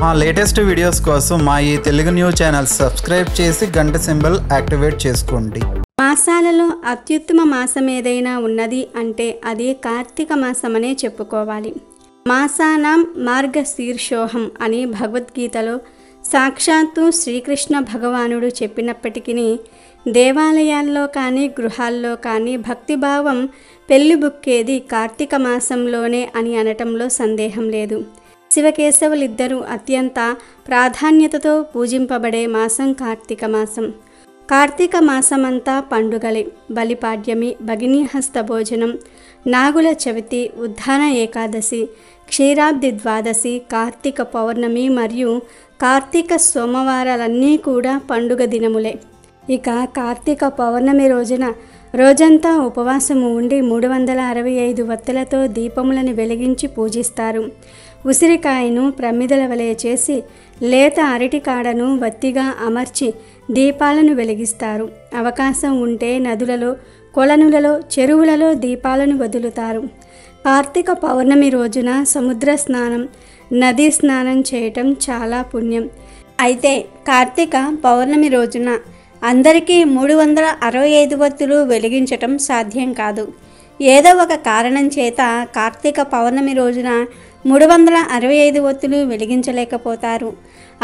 మా latest videos కోసం మా ఈ తెలుగు న్యూస్ ఛానల్ సబ్స్క్రైబ్ చేసి గంట సింబల్ యాక్టివేట్ చేసుకోండి. మాసాలలో అత్యుత్తమ మాసం ఏదైనా ఉన్నది అంటే అది కార్తీక మాసమనే చెప్పుకోవాలి. మాసానాం మార్గశీర్షోహం అని భగవద్గీతలో సాక్షాత్తు శ్రీకృష్ణ భగవానుడు చెప్పినప్పటికీ దేవాలయాల్లో కానీ గృహాల్లో కానీ భక్తిభావం పెళ్ళిబుక్కేది కార్తీక మాసంలోనే అని అనటంలో సందేహం లేదు. శివకేశవులిద్దరూ అత్యంత ప్రాధాన్యతతో పూజింపబడే మాసం కార్తీక మాసం. కార్తీక మాసమంతా పండుగలే. బలిపాడ్యమి భగినీహస్త భోజనం నాగుల చవితి ఉద్ధాన ఏకాదశి క్షీరాబ్ది ద్వాదశి కార్తీక పౌర్ణమి మరియు కార్తీక సోమవారాలన్నీ కూడా పండుగ దినములే. ఇక కార్తీక పౌర్ణమి రోజున రోజంతా ఉపవాసము ఉండి మూడు వందల అరవై ఐదు వత్తులతో దీపములను వెలిగించి పూజిస్తారు. ఉసిరికాయను ప్రమిదల వలె చేసి లేత అరటి కాడను వత్తిగా అమర్చి దీపాలను వెలిగిస్తారు. అవకాశం ఉంటే నదులలో కొలనులలో చెరువులలో దీపాలను వదులుతారు. కార్తీక పౌర్ణమి రోజున సముద్ర స్నానం నదీ స్నానం చేయటం చాలా పుణ్యం. అయితే కార్తీక పౌర్ణమి రోజున అందరికీ మూడు వందల అరవై ఐదు వత్తులు వెలిగించటం సాధ్యం కాదు. ఏదో ఒక కారణం చేత కార్తీక పౌర్ణమి రోజున మూడు వందల అరవై ఐదు ఒత్తులు వెలిగించలేకపోతారు.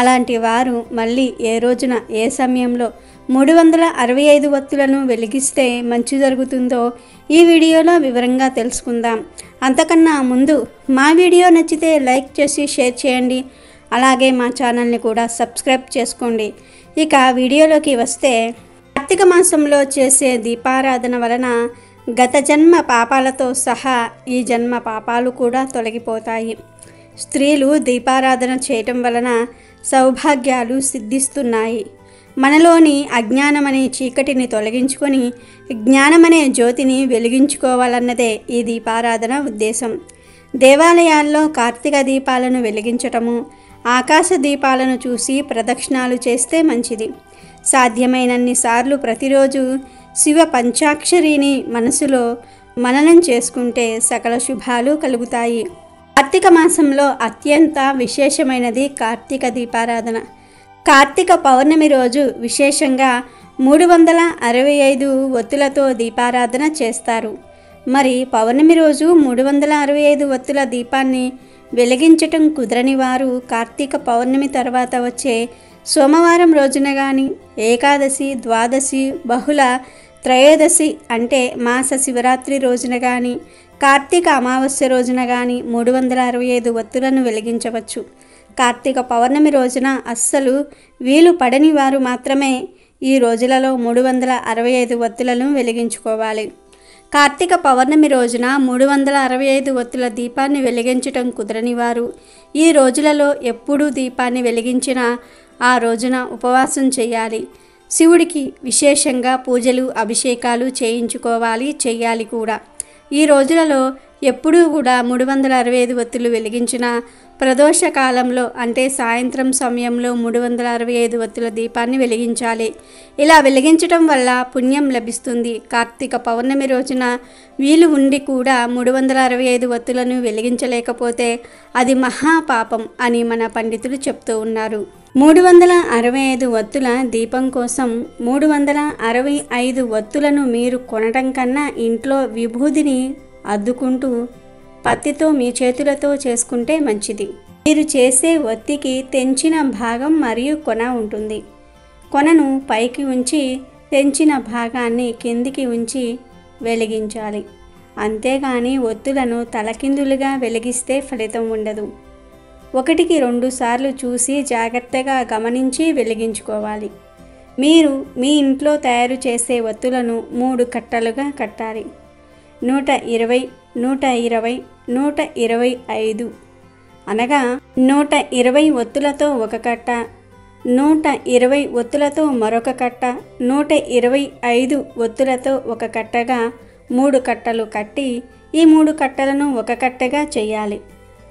అలాంటి వారు మళ్ళీ ఏ రోజున ఏ సమయంలో మూడు వందల అరవై ఐదు ఒత్తులను వెలిగిస్తే మంచి జరుగుతుందో ఈ వీడియోలో వివరంగా తెలుసుకుందాం. అంతకన్నా ముందు మా వీడియో నచ్చితే లైక్ చేసి షేర్ చేయండి. అలాగే మా ఛానల్ని కూడా సబ్స్క్రైబ్ చేసుకోండి. ఇక వీడియోలోకి వస్తే కార్తీక మాసంలో చేసే దీపారాధన వలన గత జన్మ పాపాలతో సహా ఈ జన్మ పాపాలు కూడా తొలగిపోతాయి. స్త్రీలు దీపారాధన చేయటం వలన సౌభాగ్యాలు సిద్ధిస్తున్నాయి. మనలోని అజ్ఞానమనే చీకటిని తొలగించుకొని జ్ఞానమనే జ్యోతిని వెలిగించుకోవాలన్నదే ఈ దీపారాధన ఉద్దేశం. దేవాలయాల్లో కార్తీక దీపాలను వెలిగించటము ఆకాశ దీపాలను చూసి ప్రదక్షిణాలు చేస్తే మంచిది. సాధ్యమైనన్ని సార్లు ప్రతిరోజు శివ పంచాక్షరిని మనసులో మననం చేసుకుంటే సకల శుభాలు కలుగుతాయి. కార్తీక మాసంలో అత్యంత విశేషమైనది కార్తీక దీపారాధన. కార్తీక పౌర్ణమి రోజు విశేషంగా మూడు వందల అరవై ఐదు ఒత్తులతో దీపారాధన చేస్తారు. మరి పౌర్ణమి రోజు మూడు వందల అరవై ఐదు ఒత్తుల దీపాన్ని వెలిగించటం కుదరని వారు కార్తీక పౌర్ణమి తర్వాత వచ్చే సోమవారం రోజున కానీ ఏకాదశి ద్వాదశి బహుళ త్రయోదశి అంటే మాస శివరాత్రి రోజున కానీ కార్తీక అమావాస్య రోజున కానీ మూడు వందల అరవై ఐదు ఒత్తులను వెలిగించవచ్చు. కార్తీక పౌర్ణమి రోజున అస్సలు వీలు పడని వారు మాత్రమే ఈ రోజులలో మూడు వందల అరవై ఐదు ఒత్తులను వెలిగించుకోవాలి. కార్తీక పౌర్ణమి రోజున మూడు వందల అరవై ఐదు ఒత్తుల దీపాన్ని వెలిగించటం కుదరని వారు ఈ రోజులలో ఎప్పుడూ దీపాన్ని వెలిగించినా ఆ రోజున ఉపవాసం చేయాలి. శివుడికి విశేషంగా పూజలు అభిషేకాలు చేయించుకోవాలి చేయాలి కూడా. ఈ రోజులలో ఎప్పుడూ కూడా మూడు వందల అరవై ఐదు ఒత్తులు వెలిగించిన ప్రదోష కాలంలో అంటే సాయంత్రం సమయంలో మూడు వందల అరవై ఐదు ఒత్తుల దీపాన్ని వెలిగించాలి. ఇలా వెలిగించటం వల్ల పుణ్యం లభిస్తుంది. కార్తీక పౌర్ణమి రోజున వీలు ఉండి కూడా మూడు వందల అరవై ఐదు ఒత్తులను వెలిగించలేకపోతే అది మహాపాపం అని మన పండితులు చెప్తూ ఉన్నారు. మూడు వందల అరవై ఐదు వత్తుల దీపం కోసం మూడు వందల అరవై ఐదు వత్తులను మీరు కొనటం కన్నా ఇంట్లో విభూదిని అద్దుకుంటూ పత్తితో మీ చేతులతో చేసుకుంటే మంచిది. మీరు చేసే ఒత్తికి తెంచిన భాగం మరియు కొన ఉంటుంది. కొనను పైకి ఉంచి తెంచిన భాగాన్ని కిందికి ఉంచి వెలిగించాలి. అంతేగాని ఒత్తులను తలకిందులుగా వెలిగిస్తే ఫలితం ఉండదు. ఒకటికి రెండు సార్లు చూసి జాగ్రత్తగా గమనించి వెలిగించుకోవాలి. మీరు మీ ఇంట్లో తయారు చేసే ఒత్తులను మూడు కట్టలుగా కట్టాలి. నూట ఇరవై నూట ఇరవై నూట ఇరవై ఐదు. అనగా నూట ఇరవై ఒత్తులతో ఒక కట్ట నూట ఇరవై ఒత్తులతో మరొక కట్ట నూట ఇరవై ఐదు ఒత్తులతో ఒక కట్టగా మూడు కట్టలు కట్టి ఈ మూడు కట్టలను ఒక కట్టగా చేయాలి.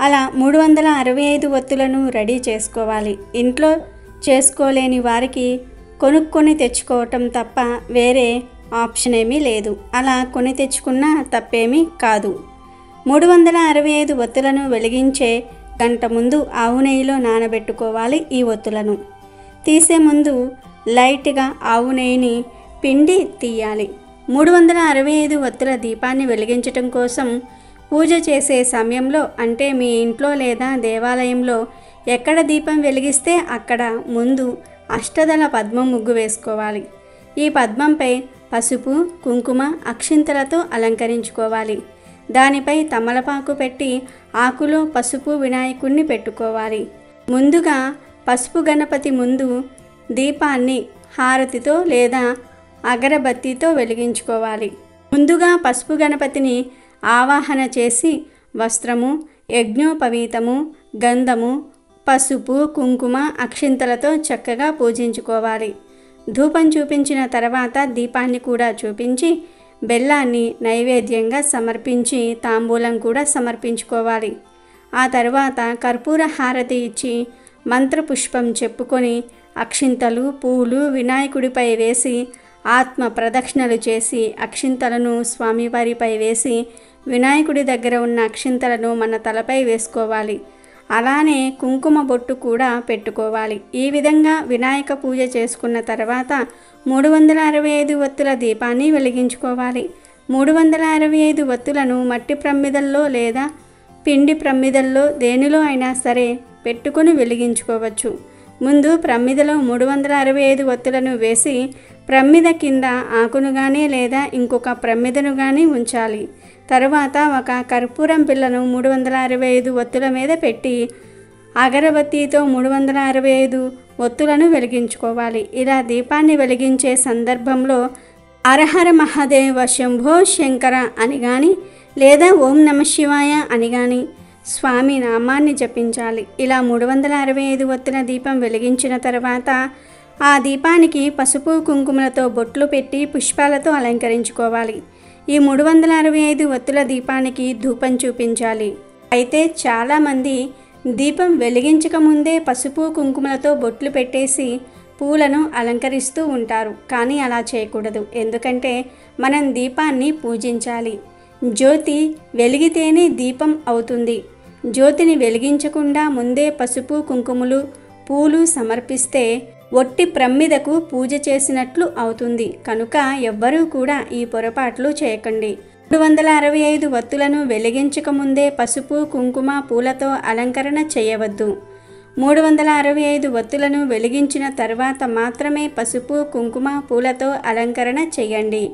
అలా మూడు వందల అరవై ఐదు ఒత్తులను రెడీ చేసుకోవాలి. ఇంట్లో చేసుకోలేని వారికి కొనుక్కొని తెచ్చుకోవటం తప్ప వేరే ఆప్షన్ ఏమీ లేదు. అలా కొని తెచ్చుకున్నా తప్పేమీ కాదు. మూడు వందల అరవై ఐదు ఒత్తులను వెలిగించే గంట ముందు ఆవు నెయ్యిలో నానబెట్టుకోవాలి ఈ ఒత్తులను. తీసే ముందు లైట్గా ఆవు నెయ్యిని పిండి తీయాలి. మూడు వందల అరవై ఐదు ఒత్తుల దీపాన్ని వెలిగించటం కోసం పూజ చేసే సమయంలో అంటే మీ ఇంట్లో లేదా దేవాలయంలో ఎక్కడ దీపం వెలిగిస్తే అక్కడ ముందు అష్టదళ పద్మం ముగ్గు వేసుకోవాలి. ఈ పద్మంపై పసుపు కుంకుమ అక్షింతలతో అలంకరించుకోవాలి. దానిపై తమలపాకు పెట్టి ఆకులో పసుపు వినాయకుణ్ణి పెట్టుకోవాలి. ముందుగా పసుపు గణపతి ముందు దీపాన్ని హారతితో లేదా అగరబత్తితో వెలిగించుకోవాలి. ముందుగా పసుపు గణపతిని ఆవాహన చేసి వస్త్రము యజ్ఞోపవీతము గంధము పసుపు కుంకుమ అక్షింతలతో చక్కగా పూజించుకోవాలి. ధూపం చూపించిన తర్వాత దీపాన్ని కూడా చూపించి బెల్లాన్ని నైవేద్యంగా సమర్పించి తాంబూలం కూడా సమర్పించుకోవాలి. ఆ తర్వాత కర్పూర హారతి ఇచ్చి మంత్రపుష్పం చెప్పుకొని అక్షింతలు పూలు వినాయకుడిపై వేసి ఆత్మ ప్రదక్షిణలు చేసి అక్షింతలను స్వామివారిపై వేసి వినాయకుడి దగ్గర ఉన్న అక్షింతలను మన తలపై వేసుకోవాలి. అలానే కుంకుమ బొట్టు కూడా పెట్టుకోవాలి. ఈ విధంగా వినాయక పూజ చేసుకున్న తర్వాత మూడు వందల అరవై ఐదు ఒత్తుల దీపాన్ని వెలిగించుకోవాలి. మూడు వందల అరవై ఐదు ఒత్తులను మట్టి ప్రమిదల్లో లేదా పిండి ప్రమిదల్లో దేనిలో అయినా సరే పెట్టుకొని వెలిగించుకోవచ్చు. ముందు ప్రమిదలో మూడు వందల అరవై ఐదు ఒత్తులను వేసి ప్రమిద కింద ఆకును కానీ లేదా ఇంకొక ప్రమిదను కానీ ఉంచాలి. తరువాత ఒక కర్పూరం పిల్లను మూడు వందల అరవై ఐదు ఒత్తుల మీద పెట్టి అగరబత్తితో మూడు వందల అరవై ఐదు ఒత్తులను వెలిగించుకోవాలి. ఇలా దీపాన్ని వెలిగించే సందర్భంలో అరహర మహాదేవ శంభో శంకర అని కానీ లేదా ఓం నమ శివాయ అని కానీ స్వామి నామాన్ని జపించాలి. ఇలా మూడు వందల అరవై ఐదు ఒత్తుల దీపం వెలిగించిన తర్వాత ఆ దీపానికి పసుపు కుంకుమలతో బొట్లు పెట్టి పుష్పాలతో అలంకరించుకోవాలి. ఈ మూడు వందల అరవై ఐదు ఒత్తుల దీపానికి ధూపం చూపించాలి. అయితే చాలామంది దీపం వెలిగించక ముందే పసుపు కుంకుమలతో బొట్లు పెట్టేసి పూలను అలంకరిస్తూ ఉంటారు. కానీ అలా చేయకూడదు. ఎందుకంటే మనం దీపాన్ని పూజించాలి. జ్యోతి వెలిగితేనే దీపం అవుతుంది. జ్యోతిని వెలిగించకుండా ముందే పసుపు కుంకుమలు పూలు సమర్పిస్తే ఒట్టి ప్రమ్మిదకు పూజ చేసినట్లు అవుతుంది. కనుక ఎవ్వరూ కూడా ఈ పొరపాట్లు చేయకండి. మూడు వందల అరవై ఐదు వత్తులను వెలిగించక ముందే పసుపు కుంకుమ పూలతో అలంకరణ చేయవద్దు. మూడు వందల అరవై ఐదు వత్తులను వెలిగించిన తర్వాత మాత్రమే పసుపు కుంకుమ పూలతో అలంకరణ చేయండి.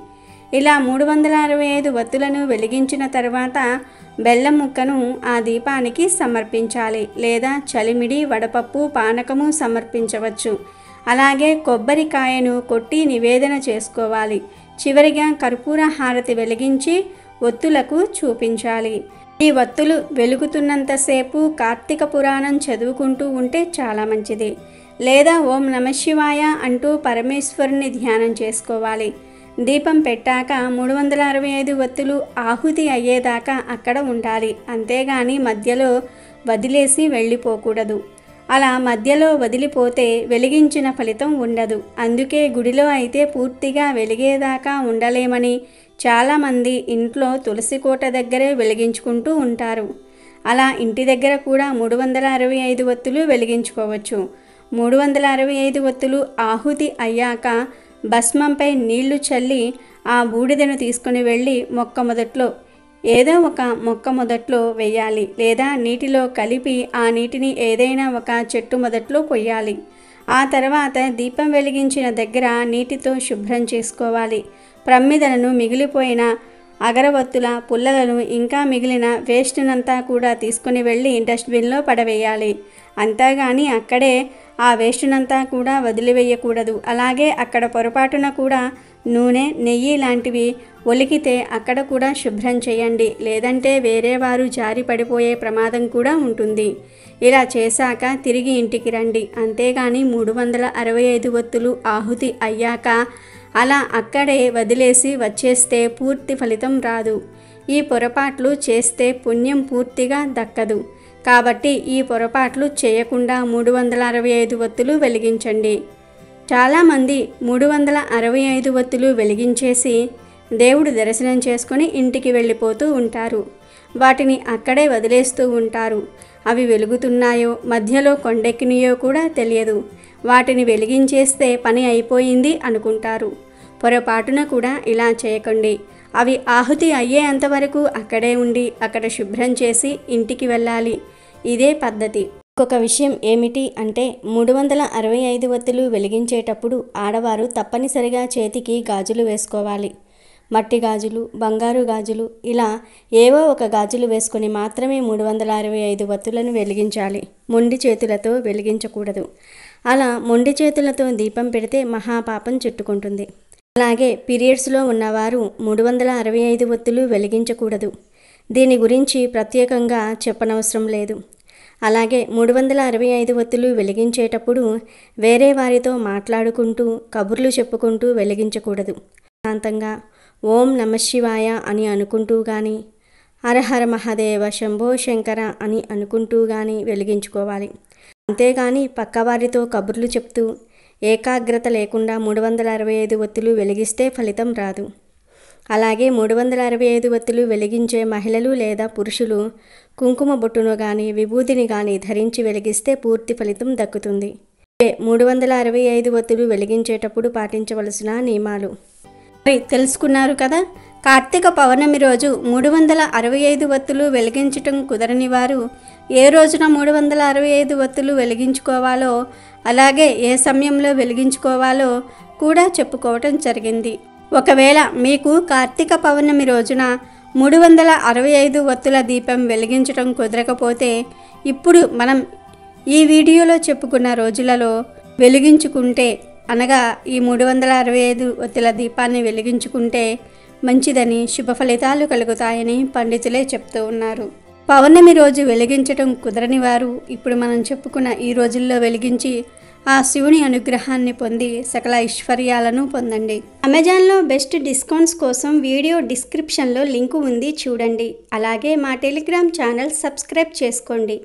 ఇలా మూడు వందల అరవై ఐదు వత్తులను వెలిగించిన తర్వాత బెల్లం ముక్కను ఆ దీపానికి సమర్పించాలి. లేదా చలిమిడి వడపప్పు పానకము సమర్పించవచ్చు. అలాగే కొబ్బరికాయను కొట్టి నివేదన చేసుకోవాలి. చివరిగా కర్పూర హారతి వెలిగించి ఒత్తులకు చూపించాలి. ఈ ఒత్తులు వెలుగుతున్నంతసేపు కార్తీక పురాణం చదువుకుంటూ ఉంటే చాలా మంచిది. లేదా ఓం నమశివాయ అంటూ పరమేశ్వరుని ధ్యానం చేసుకోవాలి. దీపం పెట్టాక మూడు వందల అరవై ఐదు ఒత్తులు ఆహుతి అయ్యేదాకా అక్కడ ఉండాలి. అంతేగాని మధ్యలో వదిలేసి వెళ్ళిపోకూడదు. అలా మధ్యలో వదిలిపోతే వెలిగించిన ఫలితం ఉండదు. అందుకే గుడిలో అయితే పూర్తిగా వెలిగేదాకా ఉండలేమని చాలామంది ఇంట్లో తులసి కోట దగ్గరే వెలిగించుకుంటూ ఉంటారు. అలా ఇంటి దగ్గర కూడా మూడు వందల అరవై ఐదు ఒత్తులు వెలిగించుకోవచ్చు. మూడు వందల అరవై ఐదు ఒత్తులు ఆహుతి అయ్యాక భస్మంపై నీళ్ళు చల్లి ఆ బూడిదను తీసుకుని వెళ్ళి మొక్క మొదట్లో ఏదో ఒక మొక్క మొదట్లో వేయాలి లేదా నీటిలో కలిపి ఆ నీటిని ఏదైనా ఒక చెట్టు మొదట్లో పొయ్యాలి ఆ తర్వాత దీపం వెలిగించిన దగ్గర నీటితో శుభ్రం చేసుకోవాలి. ప్రమ్మిదలను మిగిలిపోయిన అగరవత్తుల పుల్లలను ఇంకా మిగిలిన వేస్ట్నంతా కూడా తీసుకుని వెళ్ళి డస్ట్బిన్లో పడవేయాలి. అంతేగాని అక్కడే ఆ వేస్ట్నంతా కూడా వదిలివేయకూడదు. అలాగే అక్కడ పొరపాటున కూడా నూనె నెయ్యి లాంటివి ఒలికితే అక్కడ కూడా శుభ్రం చేయండి. లేదంటే వేరే వారు జారి పడిపోయే ప్రమాదం కూడా ఉంటుంది. ఇలా చేశాక తిరిగి ఇంటికి రండి. అంతేగాని మూడు వందల అరవై ఐదు ఒత్తులు ఆహుతి అయ్యాక అలా అక్కడే వదిలేసి వచ్చేస్తే పూర్తి ఫలితం రాదు. ఈ పొరపాట్లు చేస్తే పుణ్యం పూర్తిగా దక్కదు. కాబట్టి ఈ పొరపాట్లు చేయకుండా మూడు వందల అరవై ఐదు ఒత్తులు వెలిగించండి. చాలామంది మూడు వందల అరవై ఐదు ఒత్తులు వెలిగించేసి దేవుడు దర్శనం చేసుకొని ఇంటికి వెళ్ళిపోతూ ఉంటారు. వాటిని అక్కడే వదిలేస్తూ ఉంటారు. అవి వెలుగుతున్నాయో మధ్యలో కొండెక్కినాయో కూడా తెలియదు. వాటిని వెలిగించేస్తే పని అయిపోయింది అనుకుంటారు. పొరపాటున కూడా ఇలా చేయకండి. అవి ఆహుతి అయ్యేంతవరకు అక్కడే ఉండి అక్కడ శుభ్రం చేసి ఇంటికి వెళ్ళాలి. ఇదే పద్ధతి. ఇంకొక విషయం ఏమిటి అంటే మూడు వందల అరవై ఐదు వత్తులు వెలిగించేటప్పుడు ఆడవారు తప్పనిసరిగా చేతికి గాజులు వేసుకోవాలి. మట్టి గాజులు బంగారు గాజులు ఇలా ఏవో ఒక గాజులు వేసుకొని మాత్రమే మూడు వందల అరవై ఐదు వత్తులను వెలిగించాలి. మొండి చేతులతో వెలిగించకూడదు. అలా మొండి చేతులతో దీపం పెడితే మహాపాపం చుట్టుకుంటుంది. అలాగే పీరియడ్స్లో ఉన్నవారు మూడు వందల అరవై ఐదు వత్తులు వెలిగించకూడదు. దీని గురించి ప్రత్యేకంగా చెప్పనవసరం లేదు. అలాగే మూడు వందల అరవై ఐదు ఒత్తులు వెలిగించేటప్పుడు వేరే వారితో మాట్లాడుకుంటూ కబుర్లు చెప్పుకుంటూ వెలిగించకూడదు. శాంతంగా ఓం నమశివాయ అని అనుకుంటూ కానీ హరహర మహాదేవ శంభో శంకర అని అనుకుంటూ కానీ వెలిగించుకోవాలి. అంతేగాని పక్కవారితో కబుర్లు చెప్తూ ఏకాగ్రత లేకుండా మూడు వందల అరవై ఐదు ఒత్తులు వెలిగిస్తే ఫలితం రాదు. అలాగే మూడు వందల అరవై ఐదు వత్తులు వెలిగించే మహిళలు లేదా పురుషులు కుంకుమ బొట్టును కానీ విభూతిని కానీ ధరించి వెలిగిస్తే పూర్తి ఫలితం దక్కుతుంది. మూడు వందల అరవై ఐదు వత్తులు వెలిగించేటప్పుడు పాటించవలసిన నియమాలు. మరి తెలుసుకున్నారు కదా కార్తీక పౌర్ణమి రోజు మూడు వందల అరవై ఐదు వత్తులు వెలిగించటం కుదరని వారు ఏ రోజున మూడు వందల అరవై ఐదు వత్తులు వెలిగించుకోవాలో అలాగే ఏ సమయంలో వెలిగించుకోవాలో కూడా చెప్పుకోవటం జరిగింది. ఒకవేళ మీకు కార్తీక పౌర్ణమి రోజున మూడు వందల అరవై ఐదు ఒత్తుల దీపం వెలిగించటం కుదరకపోతే ఇప్పుడు మనం ఈ వీడియోలో చెప్పుకున్న రోజులలో వెలిగించుకుంటే అనగా ఈ మూడు వందల అరవై ఐదు ఒత్తుల దీపాన్ని వెలిగించుకుంటే మంచిదని శుభ ఫలితాలు కలుగుతాయని పండితులే చెప్తూ ఉన్నారు. పౌర్ణమి రోజు వెలిగించటం కుదరని వారు ఇప్పుడు మనం చెప్పుకున్న ఈ రోజుల్లో వెలిగించి ఆ శివుని అనుగ్రహాన్ని పొంది సకల ఐశ్వర్యాలను పొందండి. అమెజాన్లో బెస్ట్ డిస్కౌంట్స్ కోసం వీడియో డిస్క్రిప్షన్లో లింకు ఉంది చూడండి. అలాగే మా టెలిగ్రామ్ ఛానల్ సబ్స్క్రైబ్ చేసుకోండి.